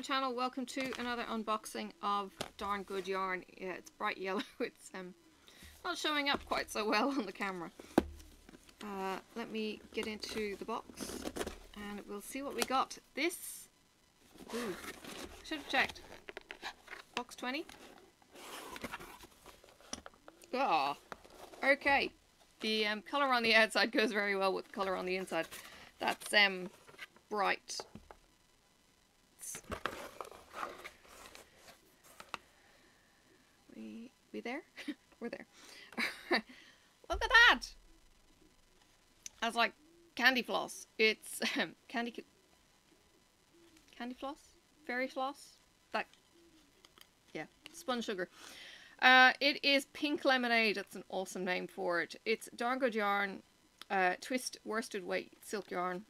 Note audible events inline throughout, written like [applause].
my channel. Welcome to another unboxing of Darn Good Yarn. Yeah, it's bright yellow. [laughs] It's um not showing up quite so well on the camera. Uh, let me get into the box and we'll see what we got. This, ooh, should have checked. Box 20. Ah, okay. The um, colour on the outside goes very well with the colour on the inside. That's um bright there? [laughs] We're there. [laughs] Look at that! That's like candy floss. It's um, candy candy floss, fairy floss. That yeah, spun sugar. Uh, it is pink lemonade. That's an awesome name for it. It's Darn Good Yarn, uh, twist worsted weight silk yarn.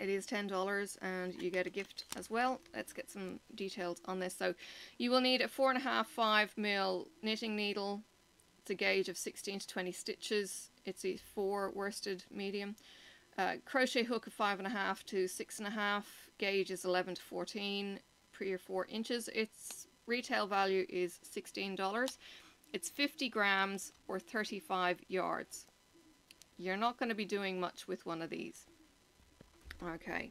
It is $10 and you get a gift as well. Let's get some details on this. So you will need a 4.5 5 mil knitting needle. It's a gauge of 16 to 20 stitches. It's a 4 worsted medium. Uh, crochet hook of 5.5 to 6.5. Gauge is 11 to 14 3 or 4 inches. Its retail value is $16. It's 50 grams or 35 yards. You're not going to be doing much with one of these. Okay.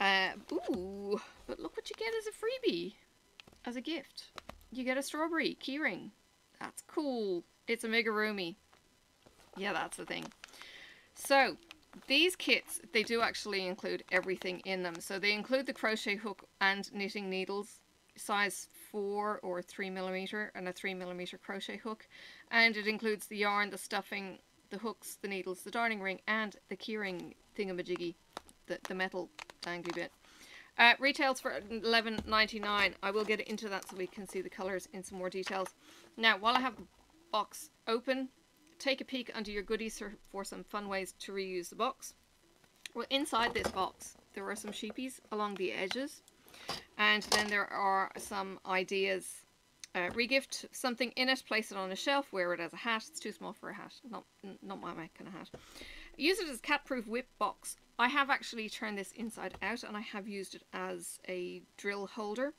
Uh, ooh, but look what you get as a freebie, as a gift. You get a strawberry keyring. That's cool. It's a amigurumi. Yeah, that's the thing. So, these kits, they do actually include everything in them. So they include the crochet hook and knitting needles, size 4 or 3 millimeter, and a 3 millimeter crochet hook. And it includes the yarn, the stuffing, the hooks, the needles, the darning ring, and the keyring thingamajiggy the, the metal dangly bit. Uh, retails for $11.99. I will get into that so we can see the colours in some more details. Now, while I have the box open, take a peek under your goodies for, some fun ways to reuse the box. Well, inside this box, there are some sheepies along the edges. And then there are some ideas. Uh, regift something in it, place it on a shelf, wear it as a hat. It's too small for a hat, not, not my kind of hat. Use it as cat-proof whip box I have actually turned this inside out and I have used it as a drill holder.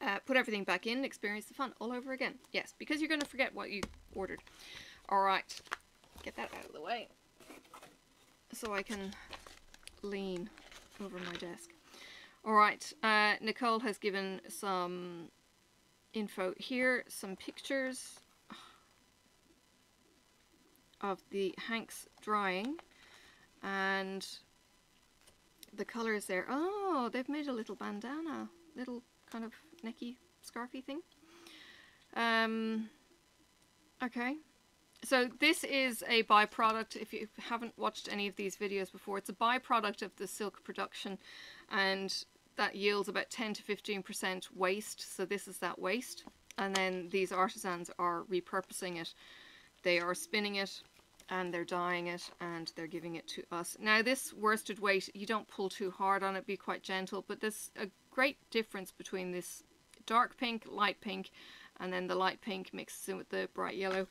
Uh, put everything back in, experience the fun all over again. Yes, because you're going to forget what you ordered. Alright, get that out of the way so I can lean over my desk. Alright, uh, Nicole has given some info here, some pictures of the Hanks drying and the colours there. Oh, they've made a little bandana, little kind of necky scarfy thing. Um, okay, so this is a byproduct. If you haven't watched any of these videos before, it's a byproduct of the silk production and that yields about 10 to 15% waste. So this is that waste. And then these artisans are repurposing it. They are spinning it and they're dyeing it and they're giving it to us. Now this worsted weight, you don't pull too hard on it, be quite gentle, but there's a great difference between this dark pink, light pink, and then the light pink mixes in with the bright yellow.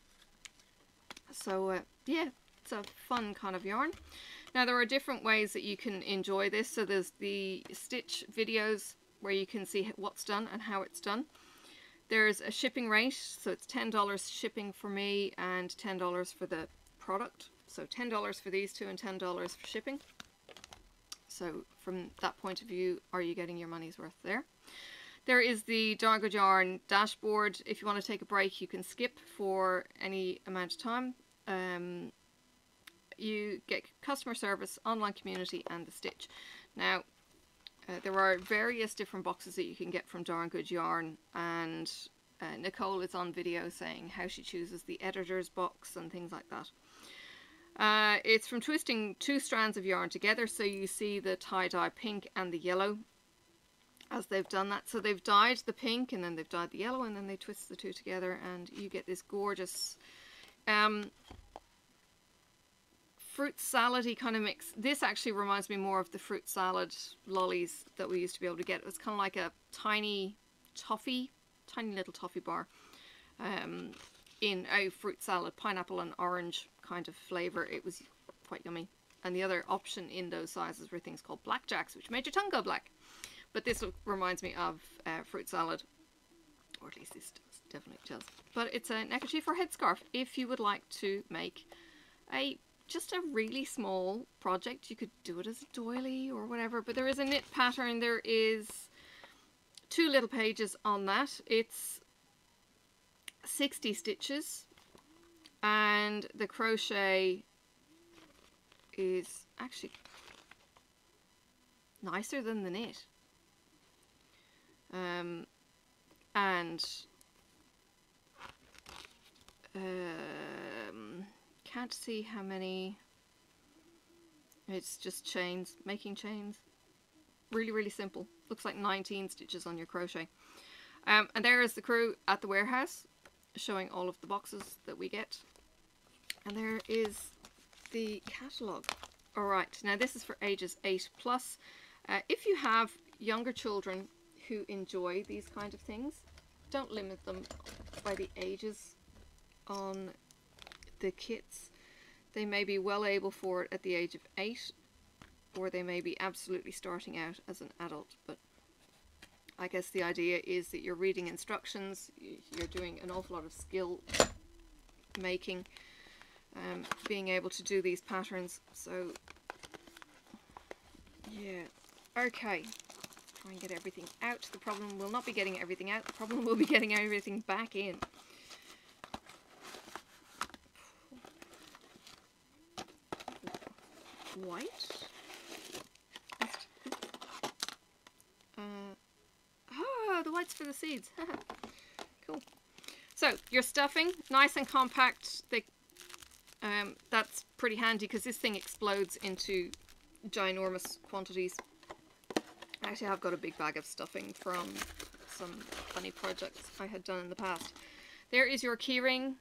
So uh, yeah, it's a fun kind of yarn. Now there are different ways that you can enjoy this. So there's the stitch videos where you can see what's done and how it's done. There's a shipping rate, so it's $10 shipping for me and $10 for the product. So $10 for these two and $10 for shipping. So from that point of view, are you getting your money's worth there? There is the Darn Good Yarn dashboard. If you want to take a break, you can skip for any amount of time. Um, you get customer service, online community, and the stitch. Now, uh, there are various different boxes that you can get from Darn Good Yarn, and uh, Nicole is on video saying how she chooses the editor's box and things like that. Uh, it's from twisting two strands of yarn together so you see the tie-dye pink and the yellow as they've done that. So they've dyed the pink and then they've dyed the yellow and then they twist the two together and you get this gorgeous um, fruit salady kind of mix. This actually reminds me more of the fruit salad lollies that we used to be able to get. It was kind of like a tiny toffee, tiny little toffee bar um, in a fruit salad, pineapple and orange kind of flavour. It was quite yummy. And the other option in those sizes were things called blackjacks, which made your tongue go black. but this reminds me of uh, fruit salad, or at least this does, definitely does. But it's a neckerchief or headscarf if you would like to make a just a really small project. You could do it as a doily or whatever, but there is a knit pattern. There is two little pages on that. It's 60 stitches and the crochet is actually nicer than the knit. Um, and um, can't see how many. It's just chains making chains. Really really simple. Looks like 19 stitches on your crochet. Um, and there is the crew at the warehouse showing all of the boxes that we get. And there is the catalogue alright now this is for ages 8 plus. Uh, if you have younger children who enjoy these kind of things don't limit them by the ages on the kits. They may be well able for it at the age of 8 or they may be absolutely starting out as an adult but I guess the idea is that you're reading instructions, you're doing an awful lot of skill making, um, being able to do these patterns so yeah okay try and get everything out. The problem will not be getting everything out, the problem will be getting everything back in. White. Uh, ah, the white's for the seeds. [laughs] cool. So, your stuffing, nice and compact. They, um, that's pretty handy because this thing explodes into ginormous quantities. I actually, I've got a big bag of stuffing from some funny projects I had done in the past. There is your keyring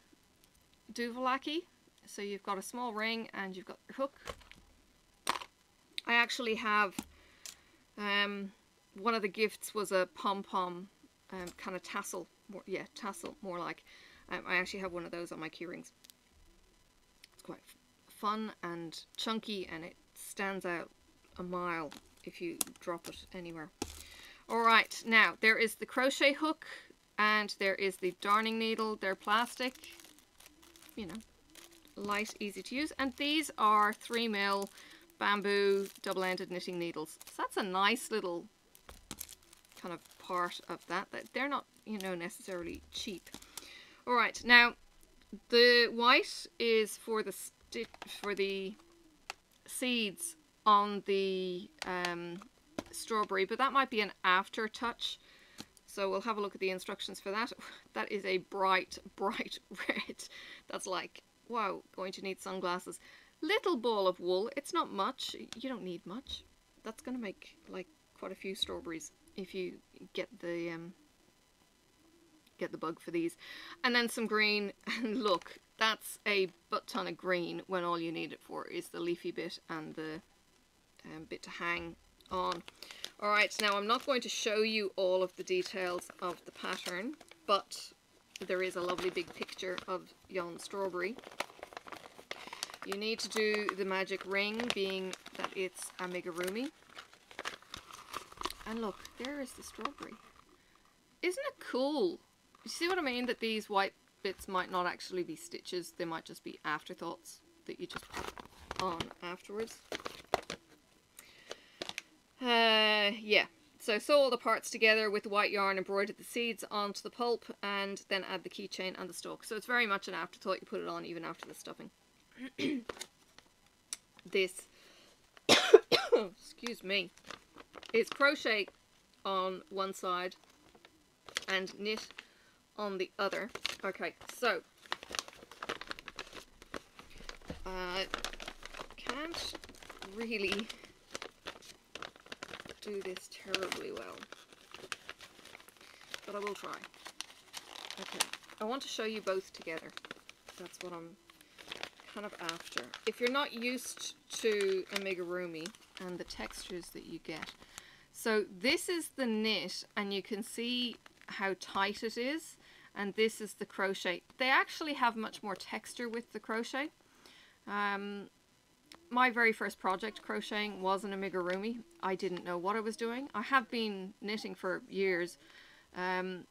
Duvalaki. So you've got a small ring and you've got your hook. I actually have, um, one of the gifts was a pom-pom um, kind of tassel. More, yeah, tassel, more like. Um, I actually have one of those on my keyrings. It's quite fun and chunky and it stands out a mile if you drop it anywhere. Alright, now there is the crochet hook and there is the darning needle. They're plastic, you know, light, easy to use. And these are 3 mil bamboo double-ended knitting needles. So that's a nice little kind of part of that. That They're not, you know, necessarily cheap. Alright, now the white is for the for the seeds on the um, strawberry, but that might be an after touch. So we'll have a look at the instructions for that. [laughs] That is a bright, [laughs] bright red. That's like, wow, going to need sunglasses. Little ball of wool. It's not much. You don't need much. That's going to make like quite a few strawberries if you get the um, get the bug for these. And then some green. [laughs] And look, that's a butt ton of green when all you need it for is the leafy bit and the um, bit to hang on. Alright, now I'm not going to show you all of the details of the pattern, but there is a lovely big picture of yon strawberry. You need to do the magic ring, being that it's amigurumi. There is the strawberry. Isn't it cool? You see what I mean? That these white bits might not actually be stitches, they might just be afterthoughts that you just put on afterwards. Uh, yeah. So sew all the parts together with white yarn, embroidered the seeds onto the pulp, and then add the keychain and the stalk. So it's very much an afterthought. You put it on even after the stuffing. [coughs] this, [coughs] excuse me, is crochet on one side and knit on the other. Okay, so I uh, can't really do this terribly well. But I will try. Okay, I want to show you both together. That's what I'm kind of after. If you're not used to amigurumi and the textures that you get, so this is the knit and you can see how tight it is and this is the crochet. They actually have much more texture with the crochet. Um, my very first project crocheting was an amigurumi. I didn't know what I was doing. I have been knitting for years. Um,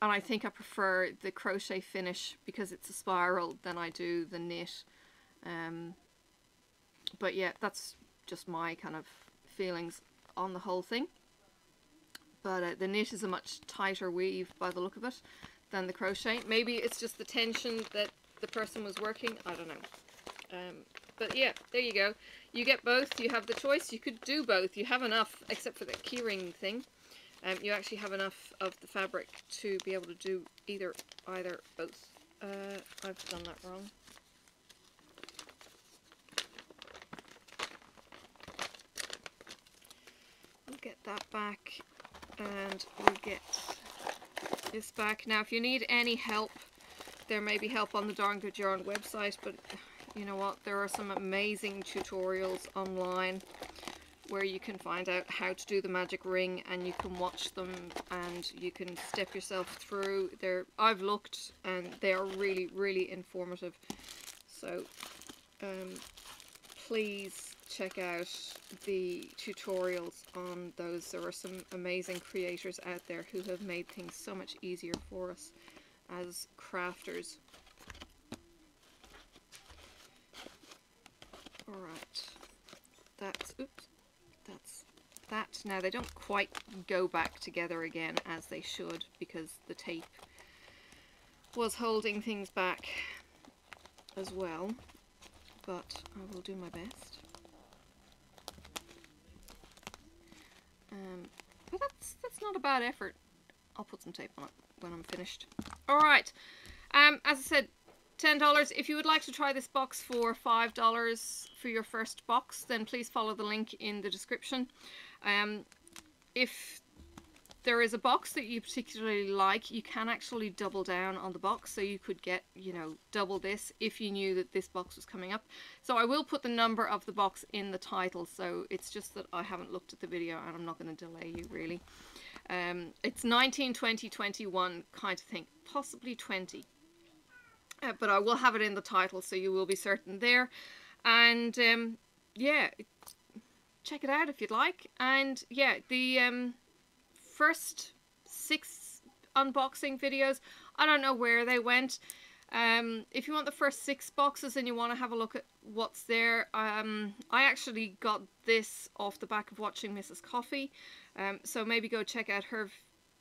and I think I prefer the crochet finish because it's a spiral than I do the knit. Um, but yeah, that's just my kind of feelings on the whole thing. But uh, the knit is a much tighter weave by the look of it than the crochet. Maybe it's just the tension that the person was working. I don't know. Um, but yeah, there you go. You get both. You have the choice. You could do both. You have enough, except for the keyring thing. Um, you actually have enough of the fabric to be able to do either, either, both. Uh, I've done that wrong. We'll get that back and we'll get this back. Now if you need any help, there may be help on the Darn Good Yarn website, but you know what, there are some amazing tutorials online where you can find out how to do the magic ring and you can watch them and you can step yourself through. They're, I've looked and they are really, really informative. So um, please check out the tutorials on those. There are some amazing creators out there who have made things so much easier for us as crafters. Alright, that's, oops, that's that. Now they don't quite go back together again as they should because the tape was holding things back as well, but I will do my best. Um, but that's that's not a bad effort. I'll put some tape on it when I'm finished. Alright, um, as I said, $10. If you would like to try this box for $5 for your first box, then please follow the link in the description. Um, if there is a box that you particularly like, you can actually double down on the box. So you could get, you know, double this if you knew that this box was coming up. So I will put the number of the box in the title. So it's just that I haven't looked at the video and I'm not going to delay you really. Um, it's 19, 20, 21 kind of thing. Possibly 20. Uh, but I will have it in the title so you will be certain there. And um, yeah, check it out if you'd like. And yeah, the um, first six unboxing videos, I don't know where they went. Um, if you want the first six boxes and you want to have a look at what's there, um, I actually got this off the back of watching Mrs. Coffee. Um, so maybe go check out her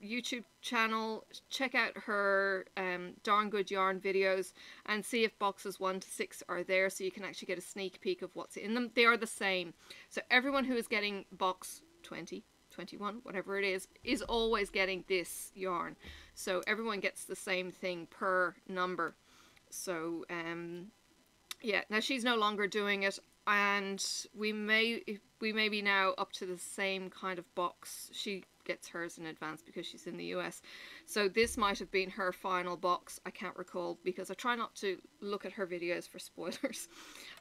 YouTube channel, check out her um, Darn Good Yarn videos and see if boxes 1 to 6 are there so you can actually get a sneak peek of what's in them. They are the same. So everyone who is getting box 20, 21, whatever it is, is always getting this yarn. So everyone gets the same thing per number. So, um, yeah, now she's no longer doing it and we may we may be now up to the same kind of box. She gets hers in advance because she's in the US. So this might have been her final box. I can't recall because I try not to look at her videos for [laughs] spoilers.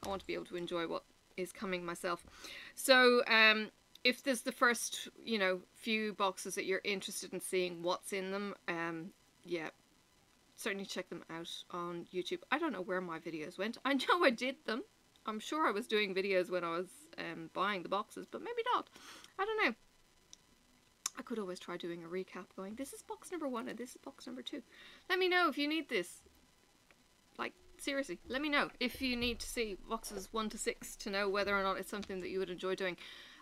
I want to be able to enjoy what is coming myself. So um, if there's the first, you know, few boxes that you're interested in seeing what's in them, um, yeah, certainly check them out on YouTube. I don't know where my videos went. I know I did them. I'm sure I was doing videos when I was um, buying the boxes, but maybe not. I don't know. I could always try doing a recap going, this is box number one and this is box number two. Let me know if you need this. Like, seriously, let me know if you need to see boxes one to six to know whether or not it's something that you would enjoy doing.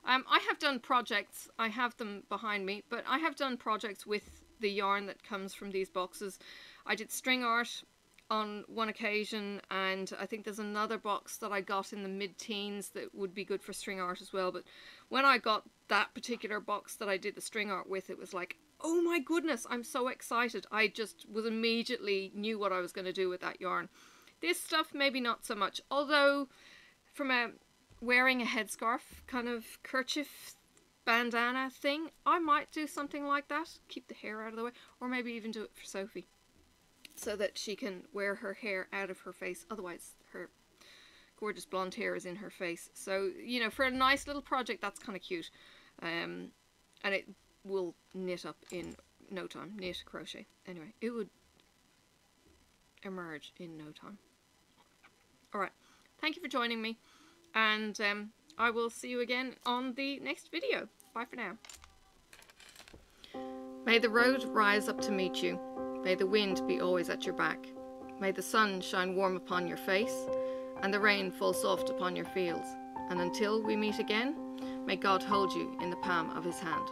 Um, I have done projects, I have them behind me, but I have done projects with the yarn that comes from these boxes. I did string art on one occasion and I think there's another box that I got in the mid-teens that would be good for string art as well but when I got that particular box that I did the string art with it was like oh my goodness I'm so excited I just was immediately knew what I was going to do with that yarn this stuff maybe not so much although from a wearing a headscarf kind of kerchief bandana thing I might do something like that keep the hair out of the way or maybe even do it for Sophie so that she can wear her hair out of her face. Otherwise, her gorgeous blonde hair is in her face. So, you know, for a nice little project, that's kind of cute. Um, and it will knit up in no time. Knit, crochet. Anyway, it would emerge in no time. Alright, thank you for joining me. And um, I will see you again on the next video. Bye for now. May the road rise up to meet you. May the wind be always at your back. May the sun shine warm upon your face, and the rain fall soft upon your fields. And until we meet again, may God hold you in the palm of his hand.